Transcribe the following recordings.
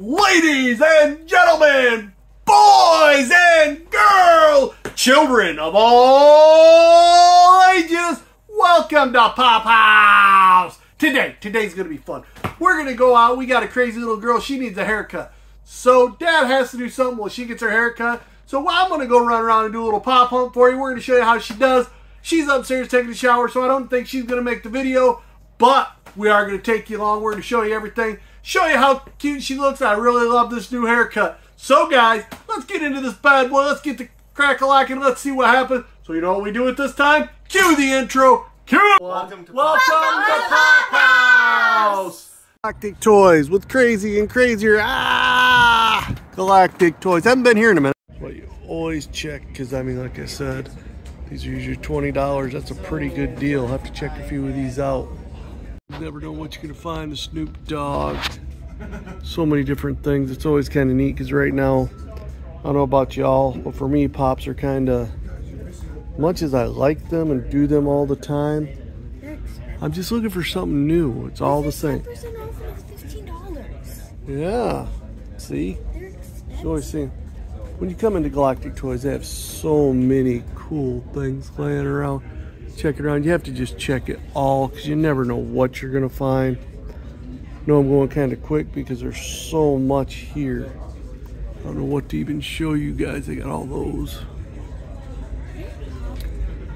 ladies and gentlemen, boys and girls, children of all ages, welcome to Pop House. Today, today's gonna be fun. We're gonna go out. We got a crazy little girl. She needs a haircut. So dad has to do something while she gets her haircut. So I'm gonna go run around and do a little pop hunt for you. We're gonna show you how she does. She's upstairs taking a shower, so I don't think she's gonna make the video, but we are gonna take you along. We're gonna show you everything show you how cute she looks. I really love this new haircut. So guys, let's get into this bad boy. Let's get the crack a lack and let's see what happens. So you know what we do at this time? Cue the intro. Cue. Welcome to Welcome to Pop House. Galactic Toys with crazy and crazier. Ah, Galactic Toys. Haven't been here in a minute. What you always check, because I mean, like I said, these are usually twenty dollars. That's a pretty good deal. Have to check a few of these out. Never know what you're gonna find. The Snoop Dogg. So many different things. It's always kind of neat because right now, I don't know about y'all, but for me, pops are kind of, much as I like them and do them all the time, I'm just looking for something new. It's all the same. Yeah. See? Always see. When you come into Galactic Toys, they have so many cool things laying around. Check it around. You have to just check it all because you never know what you're going to find. know I'm going kind of quick because there's so much here. I don't know what to even show you guys. They got all those.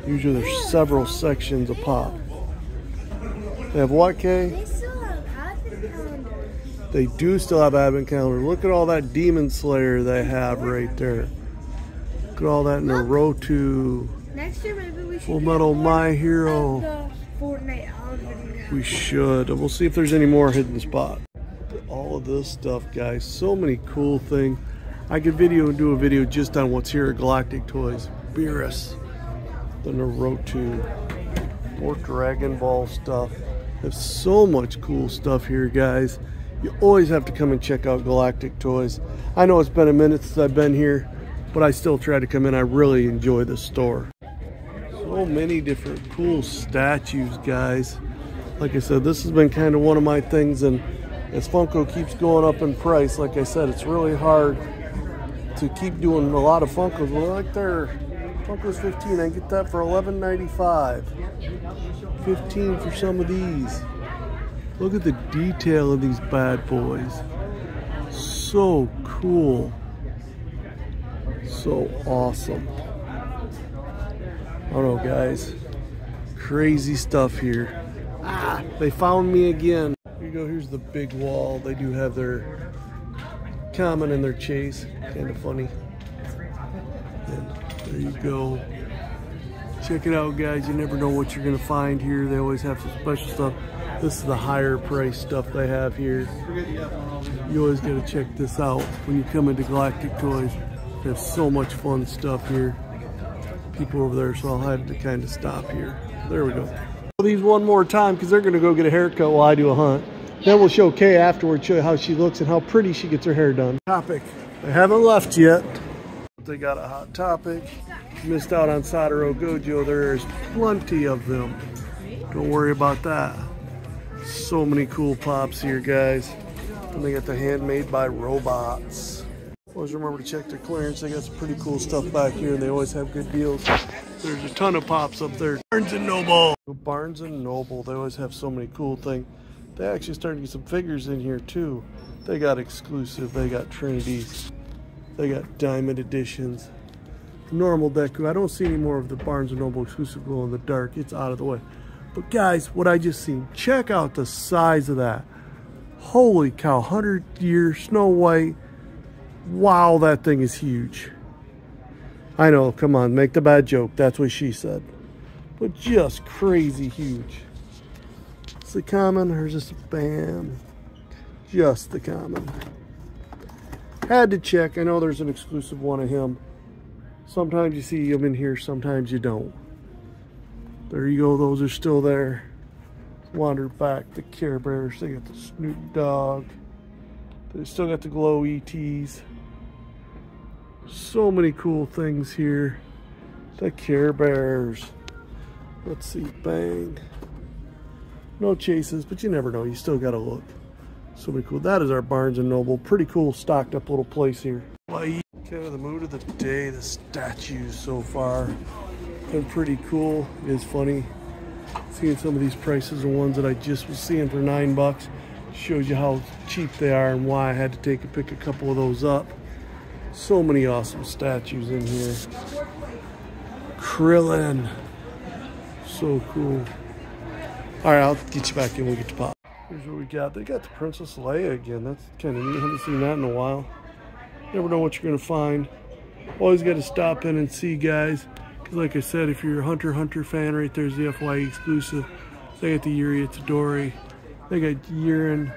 Usually there's several sections of pop. They have what, Kay? They still have advent calendars. They do still have advent calendar. Look at all that Demon Slayer they have right there. Look at all that. Next year, maybe we should Full Metal My Hero. We should. We'll see if there's any more hidden spot. All of this stuff, guys. So many cool things. I could video and do a video just on what's here at Galactic Toys. Beerus. The Naruto. More Dragon Ball stuff. There's so much cool stuff here, guys. You always have to come and check out Galactic Toys. I know it's been a minute since I've been here, but I still try to come in. I really enjoy the store. So many different cool statues, guys. Like I said, this has been kind of one of my things, and as Funko keeps going up in price, like I said, it's really hard to keep doing a lot of Funkos. Well, like they're Funko's 15. I get that for 11.95. 15 for some of these. Look at the detail of these bad boys. So cool. So awesome. Don't know, guys. Crazy stuff here. Ah, they found me again. Here you go. Here's the big wall. They do have their common and their chase. Kind of funny. And there you go. Check it out, guys. You never know what you're going to find here. They always have some special stuff. This is the higher price stuff they have here. You always got to check this out when you come into Galactic Toys. They have so much fun stuff here. People over there, so I'll have to kind of stop here. There we go. These one more time because they're going to go get a haircut while I do a hunt. Then we'll show Kay afterwards, show how she looks and how pretty she gets her hair done. Topic. They haven't left yet. They got a hot topic. Missed out on Satoru Gojo. There's plenty of them. Don't worry about that. So many cool pops here, guys. And they got the handmade by robots. Always remember to check their clearance. They got some pretty cool stuff back here, and they always have good deals. There's a ton of pops up there. Barnes and Noble. Barnes and Noble. They always have so many cool things. They actually started to get some figures in here too. They got exclusive. They got Trinities. They got diamond editions. Normal Deku. I don't see any more of the Barnes & Noble exclusive glow in the dark. It's out of the way. But guys, what I just seen, check out the size of that. Holy cow, 100 year Snow White. Wow, that thing is huge. I know, come on, make the bad joke. That's what she said. But just crazy huge. It's the common, or a bam? Just the common. Had to check. I know there's an exclusive one of him. Sometimes you see them in here, sometimes you don't. There you go, those are still there. Wander back, the Care Bears, they got the Snoop Dogg. They still got the Glow ETs. So many cool things here. The Care Bears. Let's see, bang. No chases, but you never know, you still gotta look. So many cool. That is our Barnes and Noble. Pretty cool, stocked up little place here. Kind of the mood of the day. The statues so far been pretty cool. It is funny seeing some of these prices, the ones that I just was seeing for nine bucks. Shows you how cheap they are and why I had to take and pick a couple of those up. So many awesome statues in here. Krillin. So cool. All right, I'll get you back in. We'll get to pop. Here's what we got. They got the Princess Leia again. That's kind of neat. Haven't seen that in a while. Never know what you're going to find. Always got to stop in and see, guys. Because like I said, if you're a Hunter Hunter fan, right there's the FYE exclusive. They got the Yuji Itadori. They got Yiren.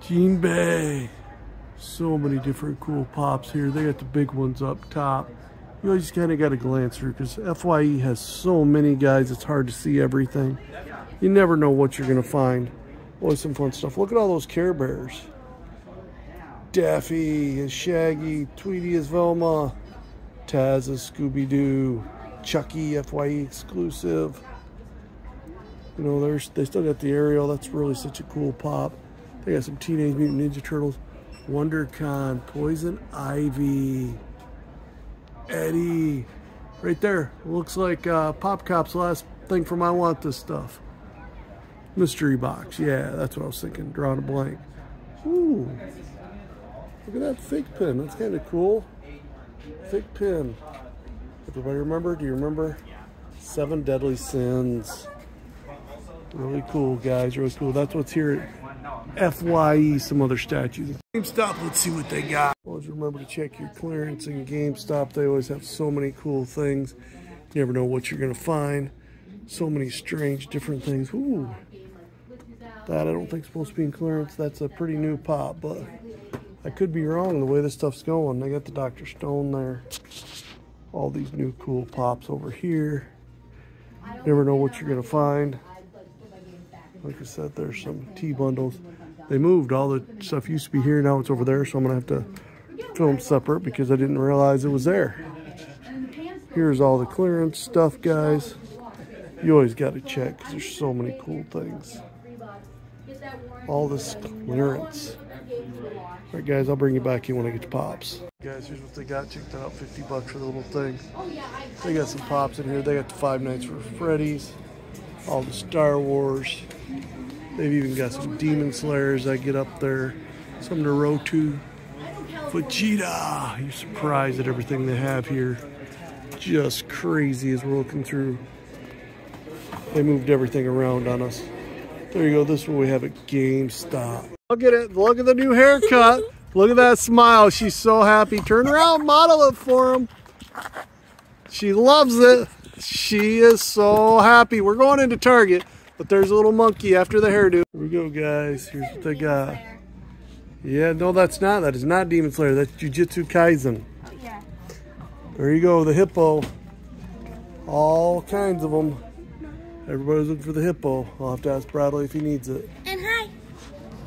Jinbei. So many different cool pops here. They got the big ones up top. You always kind of got to glance through because FYE has so many guys, it's hard to see everything. You never know what you're going to find. Always some fun stuff. Look at all those Care Bears. Daffy is Shaggy, Tweety is Velma, Taz is Scooby-Doo, Chucky FYE exclusive. You know, there's they still got the Ariel. That's really such a cool pop. They got some Teenage Mutant Ninja Turtles, WonderCon, Poison Ivy, Eddie. Right there. Looks like uh, Pop Cop's last thing from I Want This Stuff. Mystery box. Yeah, that's what I was thinking. Drawing a blank. Ooh. Look at that fake pin. That's kind of cool. FigPin. Everybody remember? Do you remember? Seven Deadly Sins. Really cool, guys. Really cool. That's what's here FYE. Some other statues. GameStop. Let's see what they got. Always remember to check your clearance in GameStop. They always have so many cool things. You never know what you're going to find. So many strange different things. Ooh. That I don't think supposed to be in clearance. That's a pretty new pop, but I could be wrong the way this stuff's going. They got the Dr. Stone there. All these new cool pops over here. Never know what you're going to find. Like I said, there's some tea bundles. They moved. All the stuff used to be here. Now it's over there. So I'm going to have to film separate because I didn't realize it was there. Here's all the clearance stuff, guys. You always got to check because there's so many cool things. All this clearance. All right, guys, I'll bring you back in when I get to Pops. Guys, here's what they got. Check that out, 50 bucks for the little thing. They got some Pops in here. They got the Five Nights for Freddy's, all the Star Wars. They've even got some Demon Slayers I get up there. Some Naruto. Vegeta. You're surprised at everything they have here. Just crazy as we're looking through. They moved everything around on us. There you go. This one we have at GameStop. Look at it. Look at the new haircut. Look at that smile. She's so happy. Turn around, model it for him. She loves it. She is so happy. We're going into Target, but there's a little monkey after the hairdo. Here we go, guys. Here's what they got. Yeah, no, that's not. That is not Demon Slayer. That's Jujutsu Kaisen. Oh, yeah. There you go, the hippo. All kinds of them. Everybody's looking for the hippo. I'll have to ask Bradley if he needs it. And hi.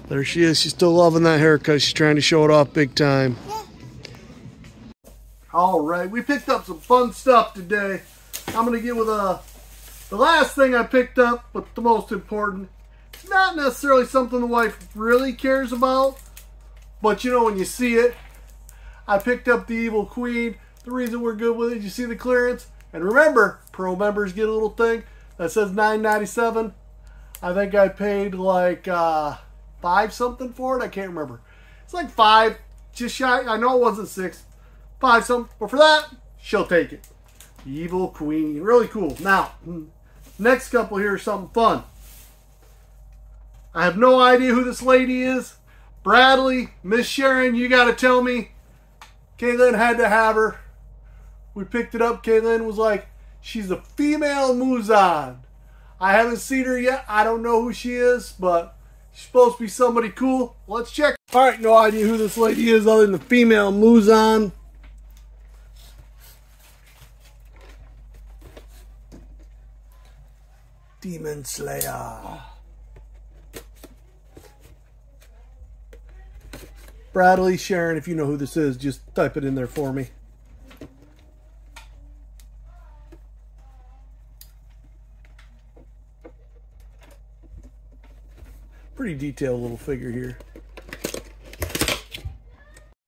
There she is. She's still loving that haircut. She's trying to show it off big time. Yeah. All right, we picked up some fun stuff today. I'm gonna get with uh, the last thing I picked up, but the most important. It's not necessarily something the wife really cares about, but you know when you see it. I picked up the Evil Queen. The reason we're good with it, you see the clearance. And remember, pro members get a little thing that says $9.97. I think I paid like uh, five something for it. I can't remember. It's like five, just shy. I know it wasn't six, five something. But for that, she'll take it. Evil Queen, really cool. Now, next couple here something fun. I have no idea who this lady is. Bradley, Miss Sharon, you got to tell me. Kaylin had to have her. We picked it up. Kaylin was like, she's a female Muzan. I haven't seen her yet. I don't know who she is, but she's supposed to be somebody cool. Let's check. All right, no idea who this lady is other than the female Muzan. Demon Slayer. Bradley, Sharon, if you know who this is, just type it in there for me. Pretty detailed little figure here.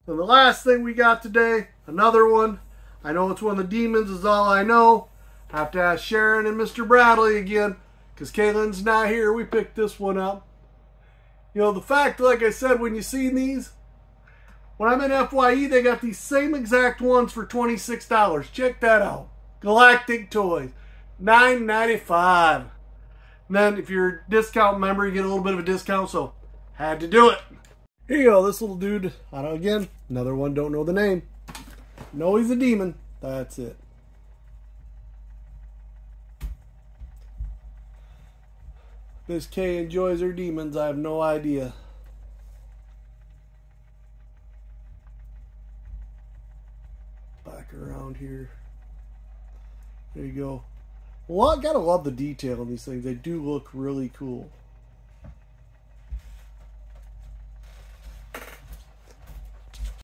And the last thing we got today, another one. I know it's one of the demons is all I know. Have to ask Sharon and Mr. Bradley again because Kaylin's not here. We picked this one up. You know, the fact, like I said, when you see these, when I'm in FYE, they got these same exact ones for $26. Check that out. Galactic Toys, $9.95. And then if you're a discount member, you get a little bit of a discount, so had to do it. Here you go, this little dude. I don't, again, another one, don't know the name. No, he's a demon. That's it. Miss K enjoys her demons, I have no idea. Back around here. There you go. Well, I gotta love the detail in these things. They do look really cool.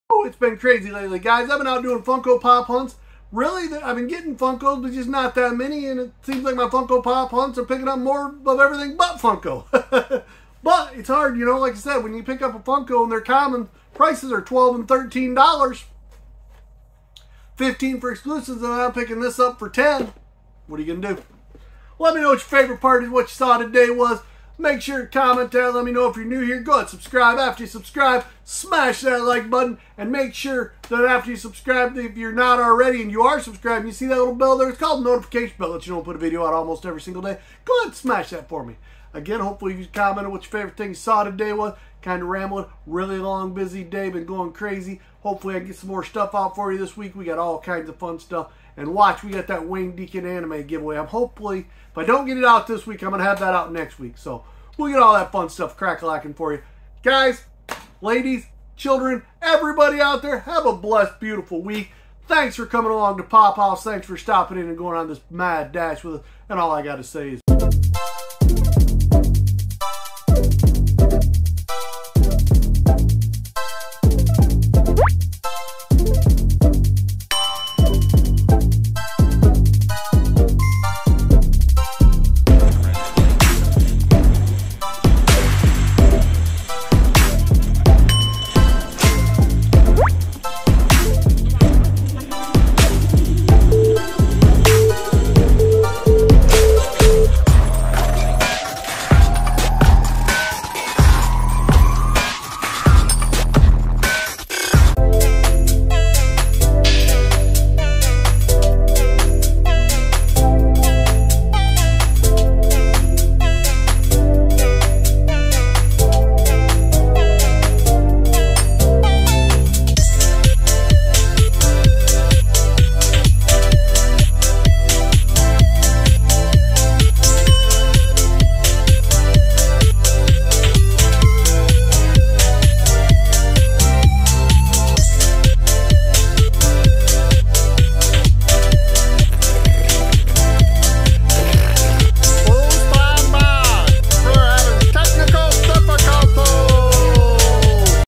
Oh, it's been crazy lately, guys. I've been out doing Funko Pop hunts. Really, I've been getting Funkos, but just not that many, and it seems like my Funko Pop hunts are picking up more of everything but Funko. but it's hard, you know, like I said, when you pick up a Funko and their common prices are 12 and $13, 15 for exclusives, and I'm picking this up for 10 what are you going to do? Let me know what your favorite part is, what you saw today was. Make sure to comment down. Let me know if you're new here. Go ahead, subscribe. After you subscribe, smash that like button. And make sure that after you subscribe, if you're not already and you are subscribed, you see that little bell there? It's called notification bell. Let you know I put a video out almost every single day. Go ahead and smash that for me. Again, hopefully you commented what your favorite thing you saw today was. Kind of rambling. Really long, busy day. Been going crazy. Hopefully I get some more stuff out for you this week. We got all kinds of fun stuff. And watch, we got that Wayne Deacon anime giveaway. I'm hopefully, if I don't get it out this week, I'm going to have that out next week. So we'll get all that fun stuff crack-lacking for you. Guys, ladies, children, everybody out there, have a blessed, beautiful week. Thanks for coming along to Pop House. Thanks for stopping in and going on this mad dash with us. And all I got to say is...